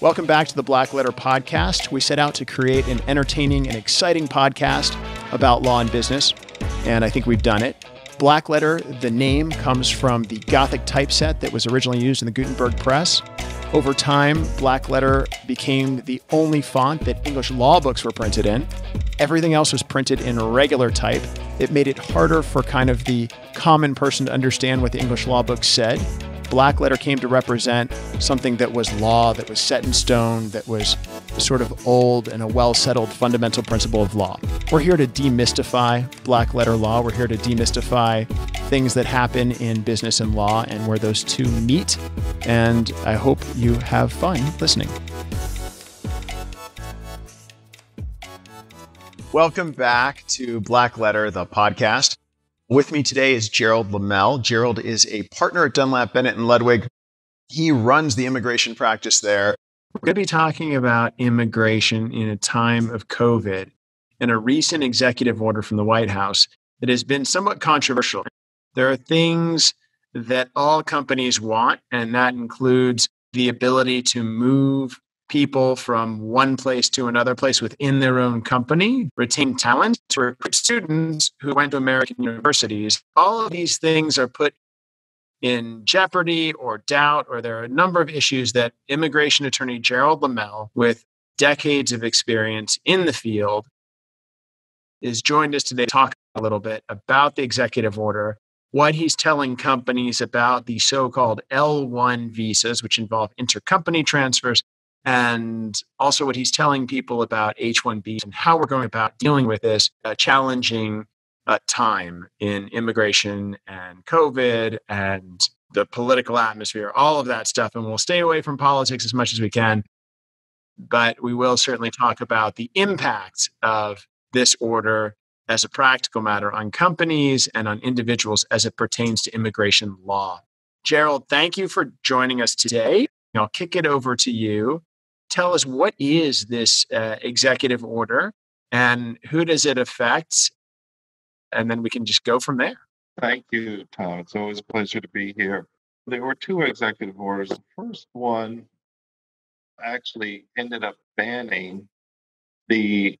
Welcome back to the Black Letter Podcast. We set out to create an entertaining and exciting podcast about law and business, and I think we've done it. Black Letter, the name, comes from the Gothic typeset that was originally used in the Gutenberg press. Over time, Black Letter became the only font that English law books were printed in. Everything else was printed in regular type. It made it harder for kind of the common person to understand what the English law books said. Black letter came to represent something that was law, that was set in stone, that was sort of old and a well settled fundamental principle of law. We're here to demystify black letter law. We're here to demystify things that happen in business and law and where those two meet. And I hope you have fun listening. Welcome back to Black Letter, the podcast. With me today is Gerald LeMelle. Gerald is a partner at Dunlap Bennett and Ludwig. He runs the immigration practice there. We're going to be talking about immigration in a time of COVID and a recent executive order from the White House that has been somewhat controversial. There are things that all companies want, and that includes the ability to move people from one place to another place within their own company, retain talent, to recruit students who went to American universities. All of these things are put in jeopardy or doubt, or there are a number of issues that immigration attorney Gerald LeMelle, with decades of experience in the field, is joined us today to talk a little bit about the executive order, what he's telling companies about the so called L1 visas, which involve intercompany transfers, and also what he's telling people about H1B and how we're going about dealing with this uh, challenging uh, time in immigration and COVID and the political atmosphere, all of that stuff. And we'll stay away from politics as much as we can. But we will certainly talk about the impact of this order as a practical matter on companies and on individuals as it pertains to immigration law. Gerald, thank you for joining us today. I'll kick it over to you tell us what is this uh, executive order and who does it affect? And then we can just go from there. Thank you, Tom. It's always a pleasure to be here. There were two executive orders. The first one actually ended up banning the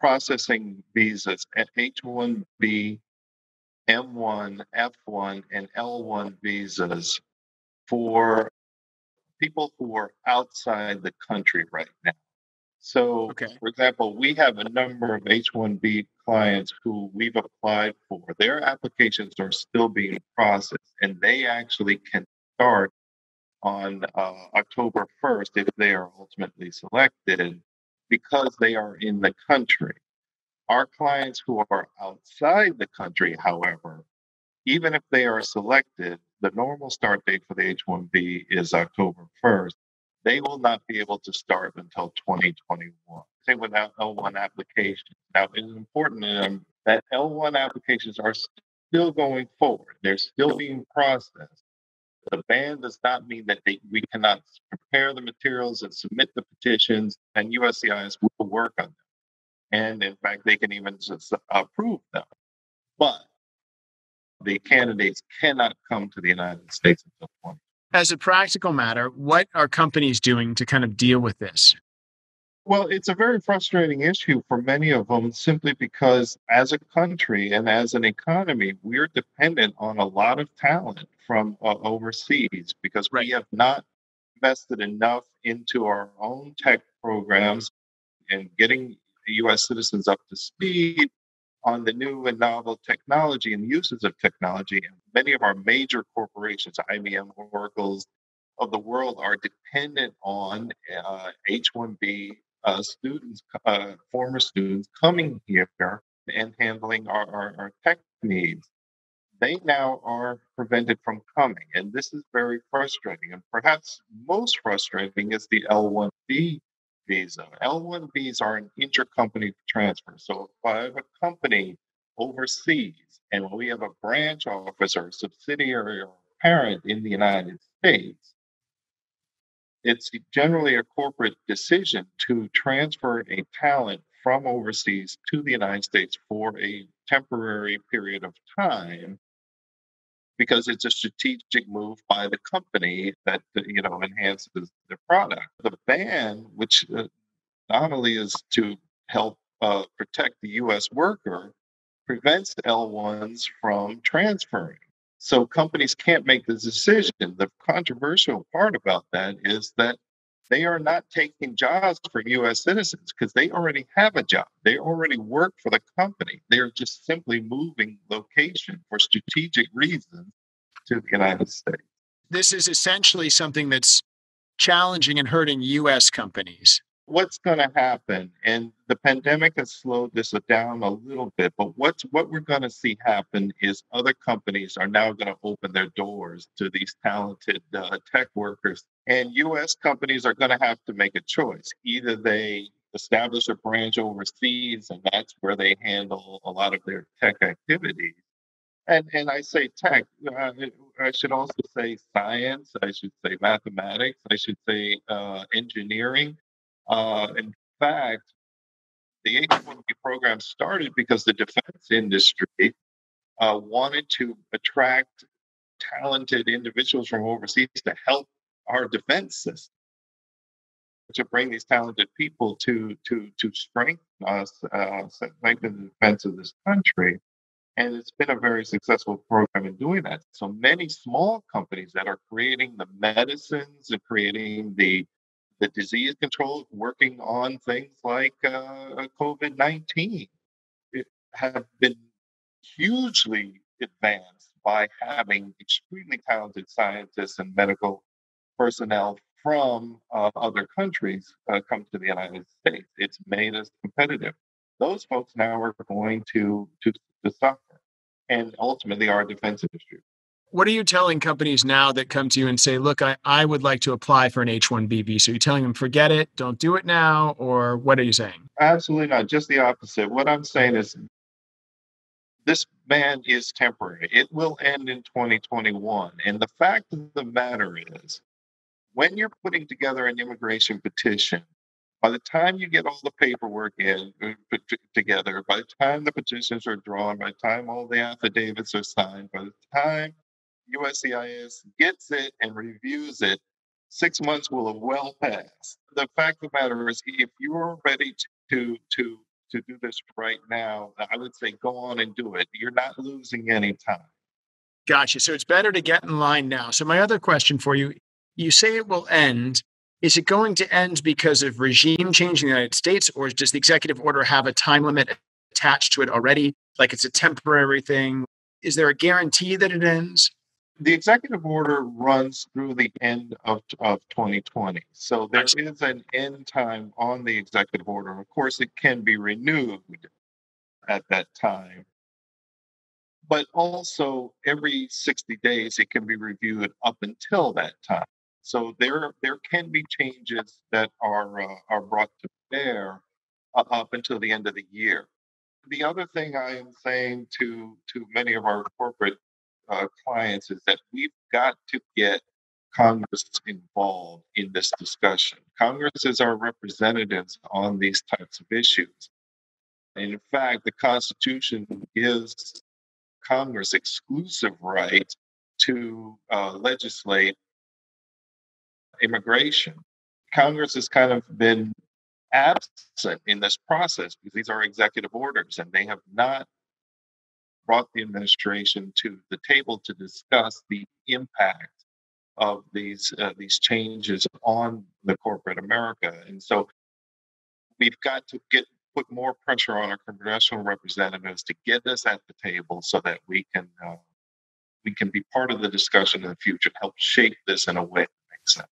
processing visas at H1B, M1, F1, and L1 visas for people who are outside the country right now. So, okay. for example, we have a number of H 1B clients who we've applied for. Their applications are still being processed, and they actually can start on uh, October 1st if they are ultimately selected because they are in the country. Our clients who are outside the country, however, even if they are selected, the normal start date for the H 1B is October 1st. They will not be able to start until 2021. Same with L1 applications. Now, it is important that L1 applications are still going forward, they're still being processed. The ban does not mean that they, we cannot prepare the materials and submit the petitions, and USCIS will work on them. And in fact, they can even just approve them. But the candidates cannot come to the United States until 20. As a practical matter, what are companies doing to kind of deal with this? Well, it's a very frustrating issue for many of them simply because, as a country and as an economy, we're dependent on a lot of talent from uh, overseas because right. we have not invested enough into our own tech programs and getting US citizens up to speed on the new and novel technology and uses of technology. And many of our major corporations, IBM, Oracle's of the world, are dependent on uh, H-1B uh, students, uh, former students coming here and handling our, our, our tech needs. They now are prevented from coming, and this is very frustrating. And perhaps most frustrating is the L1B visa. L1Bs are an intercompany transfer. So if I have a company overseas and we have a branch office or a subsidiary or parent in the United States, it's generally a corporate decision to transfer a talent from overseas to the United States for a temporary period of time. Because it's a strategic move by the company that you know enhances the product. The ban, which uh, not only is to help uh, protect the U.S. worker, prevents L1s from transferring. So companies can't make the decision. The controversial part about that is that they are not taking jobs for US citizens because they already have a job. They already work for the company. They're just simply moving location for strategic reasons to the United States. This is essentially something that's challenging and hurting US companies what's going to happen and the pandemic has slowed this down a little bit but what's what we're going to see happen is other companies are now going to open their doors to these talented uh, tech workers and us companies are going to have to make a choice either they establish a branch overseas and that's where they handle a lot of their tech activities and and I say tech. Uh, I should also say science. I should say mathematics. I should say uh, engineering. Uh, in fact, the H-1B program started because the defense industry uh, wanted to attract talented individuals from overseas to help our defense system, to bring these talented people to to to strengthen us, uh, strengthen the defense of this country. And it's been a very successful program in doing that. So many small companies that are creating the medicines and creating the the disease control, working on things like uh, COVID 19 have been hugely advanced by having extremely talented scientists and medical personnel from uh, other countries uh, come to the United States. It's made us competitive. Those folks now are going to, to, to suffer, and ultimately our defense industry what are you telling companies now that come to you and say, look, I, I would like to apply for an H 1B visa? Are you telling them, forget it, don't do it now? Or what are you saying? Absolutely not. Just the opposite. What I'm saying is this ban is temporary, it will end in 2021. And the fact of the matter is, when you're putting together an immigration petition, by the time you get all the paperwork in uh, put together, by the time the petitions are drawn, by the time all the affidavits are signed, by the time USCIS gets it and reviews it, six months will have well passed. The fact of the matter is, if you're ready to to to do this right now, I would say go on and do it. You're not losing any time. Gotcha. So it's better to get in line now. So my other question for you: You say it will end. Is it going to end because of regime change in the United States, or does the executive order have a time limit attached to it already? Like it's a temporary thing? Is there a guarantee that it ends? The executive order runs through the end of, of 2020. So there is an end time on the executive order. Of course, it can be renewed at that time. But also, every 60 days, it can be reviewed up until that time. So there, there can be changes that are, uh, are brought to bear uh, up until the end of the year. The other thing I am saying to, to many of our corporate uh, clients is that we've got to get Congress involved in this discussion. Congress is our representatives on these types of issues. And in fact, the Constitution gives Congress exclusive right to uh, legislate immigration. Congress has kind of been absent in this process because these are executive orders and they have not brought the administration to the table to discuss the impact of these uh, these changes on the corporate America. And so we've got to get put more pressure on our congressional representatives to get us at the table so that we can uh, we can be part of the discussion in the future, help shape this in a way that makes sense.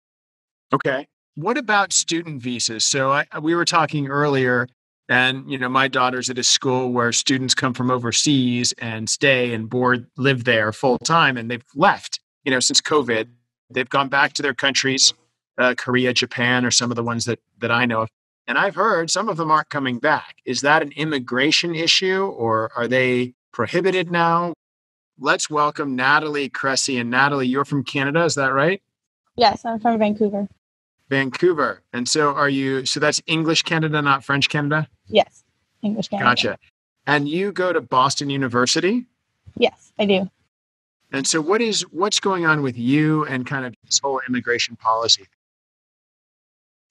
Okay. What about student visas? So I, we were talking earlier and you know, my daughter's at a school where students come from overseas and stay and board, live there full time, and they've left. You know, since COVID, they've gone back to their countries, uh, Korea, Japan, or some of the ones that that I know of. And I've heard some of them aren't coming back. Is that an immigration issue, or are they prohibited now? Let's welcome Natalie Cressey. And Natalie, you're from Canada, is that right? Yes, I'm from Vancouver. Vancouver. And so are you, so that's English Canada, not French Canada? Yes, English Canada. Gotcha. And you go to Boston University? Yes, I do. And so, what is what's going on with you and kind of this whole immigration policy?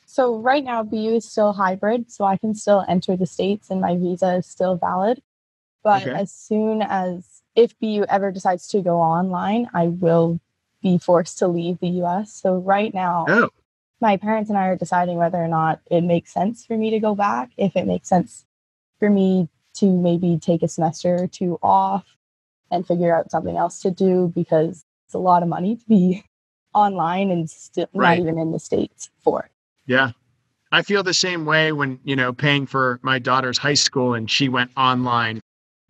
So right now, BU is still hybrid, so I can still enter the states, and my visa is still valid. But Okay. as soon as if BU ever decides to go online, I will be forced to leave the US. So right now, Oh, my parents and I are deciding whether or not it makes sense for me to go back, if it makes sense for me to maybe take a semester or two off and figure out something else to do because it's a lot of money to be online and still Right. not even in the States for yeah. I feel the same way when you know paying for my daughter's high school and she went online,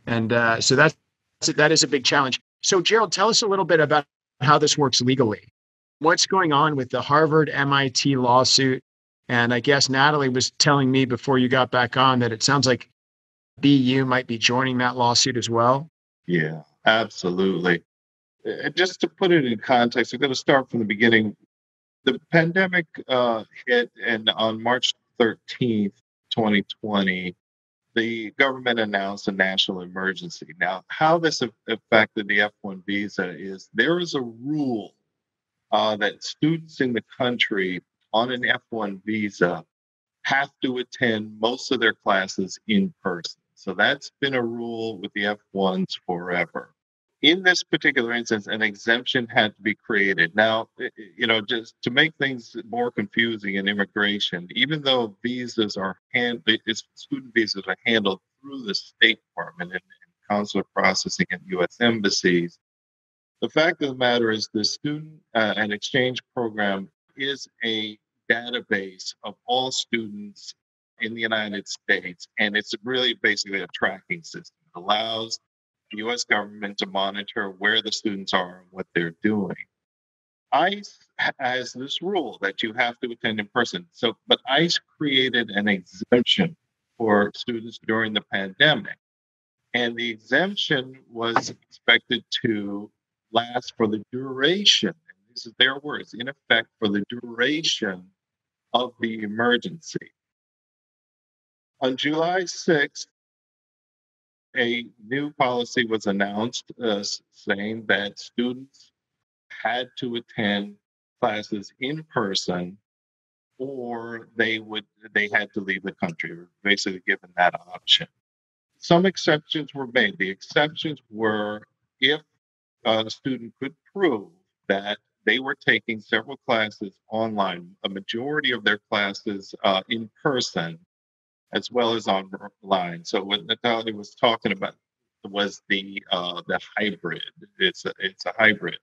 and uh, so that's that is a big challenge. So, Gerald, tell us a little bit about how this works legally. What's going on with the Harvard MIT lawsuit? And I guess Natalie was telling me before you got back on that it sounds like BU might be joining that lawsuit as well. Yeah, absolutely. Uh, Just to put it in context, I'm going to start from the beginning. The pandemic uh, hit, and on March 13th, 2020, the government announced a national emergency. Now, how this affected the F 1 visa is there is a rule uh, that students in the country on an F 1 visa have to attend most of their classes in person. So that's been a rule with the F1s forever. In this particular instance, an exemption had to be created. Now, you know, just to make things more confusing in immigration, even though visas are hand, student visas are handled through the State Department and, and consular processing at U.S. embassies, the fact of the matter is the student uh, and exchange program is a database of all students in the United States, and it's really basically a tracking system. It allows the U.S. government to monitor where the students are and what they're doing. ICE has this rule that you have to attend in person. So, but ICE created an exemption for students during the pandemic, and the exemption was expected to last for the duration. These are their words, in effect, for the duration of the emergency. On July 6th, a new policy was announced uh, saying that students had to attend classes in person or they would they had to leave the country basically given that option some exceptions were made the exceptions were if a student could prove that they were taking several classes online a majority of their classes uh, in person as well as online. So what Natalia was talking about was the uh, the hybrid. It's a, it's a hybrid.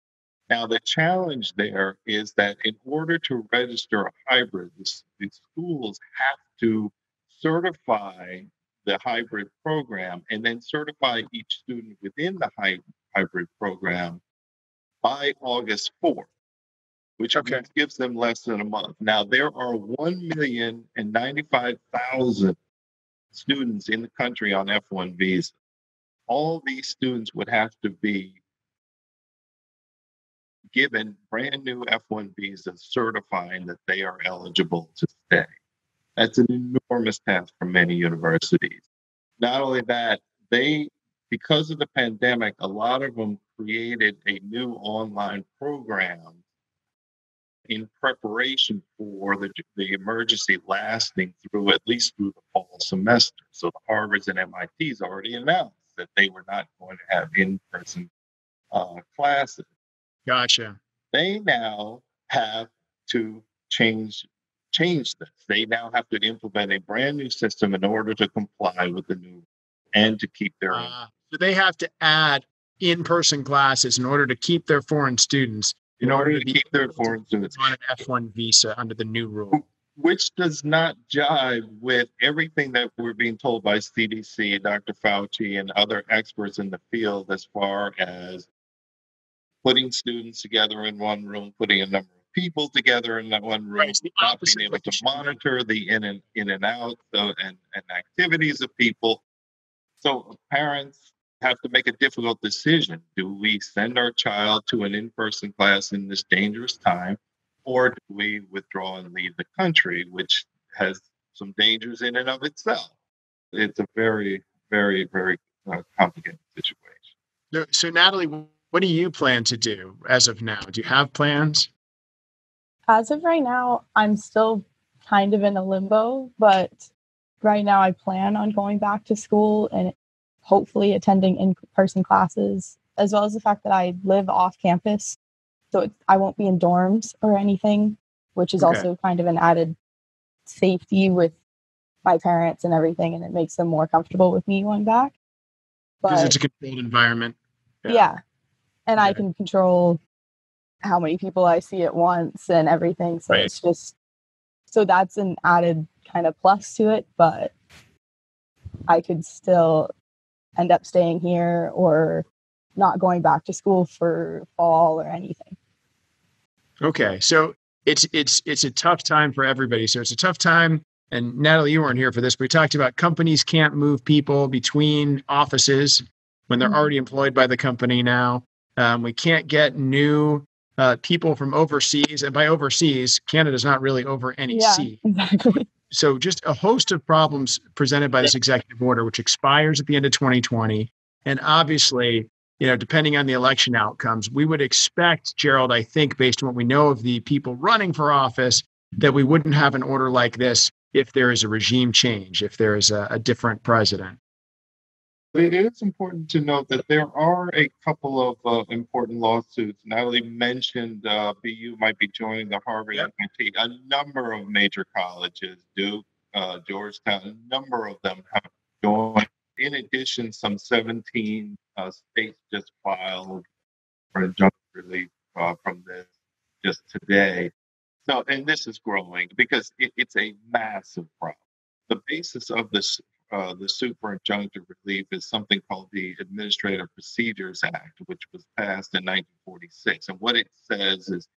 Now the challenge there is that in order to register a hybrid, the, the schools have to certify the hybrid program and then certify each student within the hy- hybrid program by August 4th, which Okay. gives them less than a month. Now there are 1,095,000 students in the country on F1 visa. All these students would have to be given brand new F1 visas certifying that they are eligible to stay. That's an enormous task for many universities. Not only that, they, because of the pandemic, a lot of them created a new online program in preparation for the, the emergency lasting through at least through the fall semester. So the Harvards and MITs already announced that they were not going to have in-person uh, classes. Gotcha. They now have to change change this. They now have to implement a brand new system in order to comply with the new and to keep their Uh, so they have to add in-person classes in order to keep their foreign students in order to be keep their foreign students on an F1 visa under the new rule. which does not jive with everything that we're being told by CDC, Dr. Fauci, and other experts in the field as far as putting students together in one room, putting a number of people together in that one room, Right, not being able to monitor the in and in and out uh, and, and activities of people. So parents have to make a difficult decision. Do we send our child to an in-person class in this dangerous time? or do we withdraw and leave the country, which has some dangers in and of itself? It's a very, very, very uh, complicated situation. So, so Natalie, what do you plan to do as of now? Do you have plans? As of right now, I'm still kind of in a limbo, but right now I plan on going back to school and hopefully attending in person classes, as well as the fact that I live off campus. So I won't be in dorms or anything, which is okay. also kind of an added safety with my parents and everything. And it makes them more comfortable with me going back. Because it's a controlled environment. Yeah. yeah. And I can control how many people I see at once and everything. So right. it's just, so that's an added kind of plus to it. But I could still end up staying here or not going back to school for fall or anything. Okay. So it's it's it's a tough time for everybody. So it's a tough time. And Natalie, you weren't here for this, but we talked about companies can't move people between offices when they're mm-hmm. already employed by the company now. Um, we can't get new uh, people from overseas, and by overseas, Canada's not really over any yeah, sea. Exactly. So just a host of problems presented by this executive order, which expires at the end of 2020, and obviously you know, depending on the election outcomes, we would expect, Gerald, I think, based on what we know of the people running for office, that we wouldn't have an order like this if there is a regime change, if there is a, a different president. It is important to note that there are a couple of uh, important lawsuits. Natalie mentioned uh, BU might be joining the Harvard yep. MIT. A number of major colleges, Duke, uh, Georgetown, a number of them have joined in addition, some 17 uh, states just filed for injunctive relief uh, from this just today. So, and this is growing because it, it's a massive problem. The basis of this, uh, the suit for injunctive relief is something called the Administrative Procedures Act, which was passed in 1946. And what it says is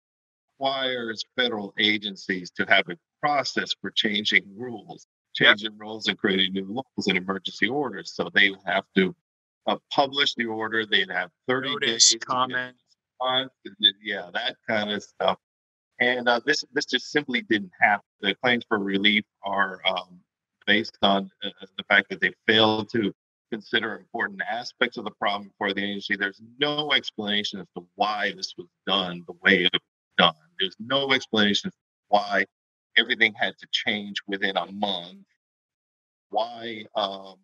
requires federal agencies to have a process for changing rules changing yep. rules and creating new laws and emergency orders. So they have to uh, publish the order. They'd have 30 Notice, days comment. Yeah, that kind of stuff. And uh, this this just simply didn't happen. The claims for relief are um, based on uh, the fact that they failed to consider important aspects of the problem for the agency. There's no explanation as to why this was done the way it was done. There's no explanation as to why everything had to change within a month. Why um,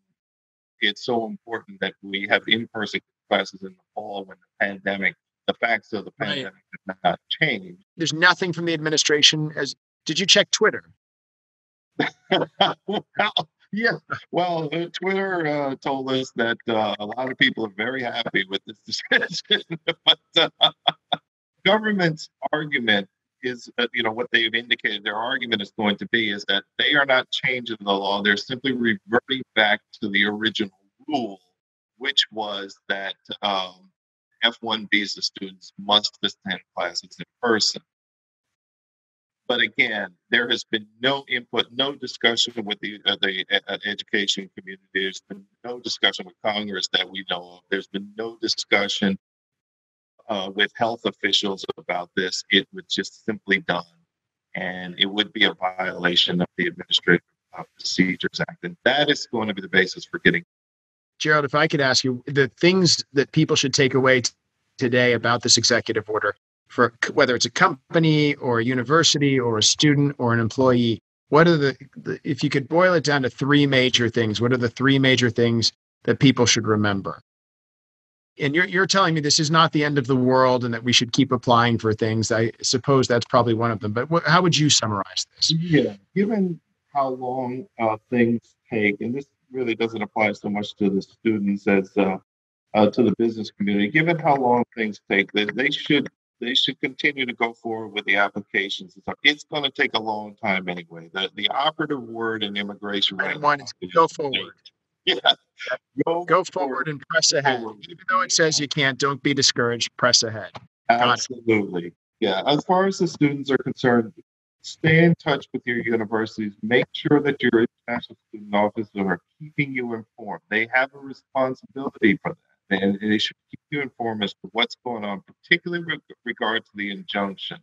it's so important that we have in-person classes in the fall when the pandemic, the facts of the pandemic right. have not changed. There's nothing from the administration. As did you check Twitter? Well, yeah. Well, uh, Twitter uh, told us that uh, a lot of people are very happy with this decision, but uh, government's argument is that you know what they've indicated their argument is going to be is that they are not changing the law they're simply reverting back to the original rule which was that um, f1 visa students must attend classes in person but again there has been no input no discussion with the, uh, the uh, education community there's been no discussion with congress that we know of there's been no discussion uh, with health officials about this, it was just simply done. And it would be a violation of the Administrative uh, Procedures Act. And that is going to be the basis for getting. Gerald, if I could ask you the things that people should take away t- today about this executive order, for whether it's a company or a university or a student or an employee, what are the, the if you could boil it down to three major things, what are the three major things that people should remember? and you're you're telling me this is not the end of the world and that we should keep applying for things. I suppose that's probably one of them. But what, how would you summarize this? Yeah, given how long uh, things take, and this really doesn't apply so much to the students as uh, uh, to the business community. Given how long things take, they, they should they should continue to go forward with the applications. It's going to take a long time anyway. The the operative word in immigration right now is go forward. yeah. Go, go forward and press ahead. Forward. Even though it says you can't, don't be discouraged. Press ahead. Absolutely. Yeah. As far as the students are concerned, stay in touch with your universities. Make sure that your international student officers are keeping you informed. They have a responsibility for that. And they should keep you informed as to what's going on, particularly with regard to the injunction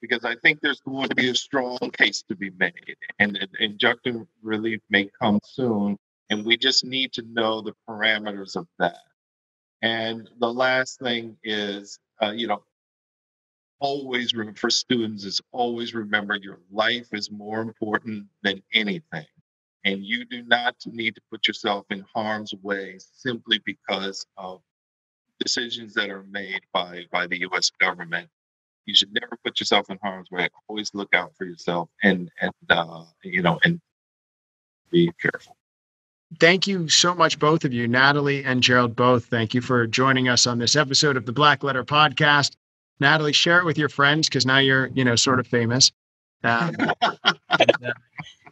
because I think there's going to be a strong case to be made, and, and injunctive relief may come soon. And we just need to know the parameters of that. And the last thing is, uh, you know, always for students is always remember your life is more important than anything. And you do not need to put yourself in harm's way simply because of decisions that are made by, by the US government. You should never put yourself in harm's way. Always look out for yourself and and uh, you know and be careful. Thank you so much, both of you, Natalie and Gerald. Both, thank you for joining us on this episode of the Black Letter Podcast. Natalie, share it with your friends because now you're, you know, sort of famous. Um, and, uh,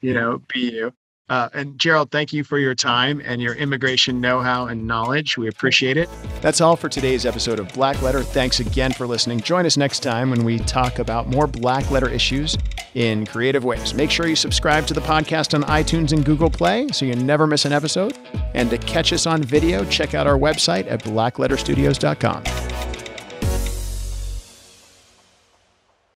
you know, be you. Uh, and Gerald, thank you for your time and your immigration know how and knowledge. We appreciate it. That's all for today's episode of Black Letter. Thanks again for listening. Join us next time when we talk about more Black Letter issues in creative ways. Make sure you subscribe to the podcast on iTunes and Google Play so you never miss an episode. And to catch us on video, check out our website at blackletterstudios.com.